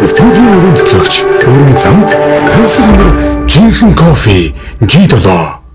Нэвтрүүлгийн өрөөнд төлөгч өрн замд таньсан өнөр жинхэнэ кофе G7